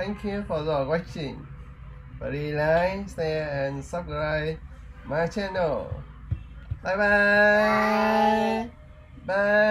Thank you for the watching. Please like, share and subscribe my channel. Bye bye. Bye. Bye.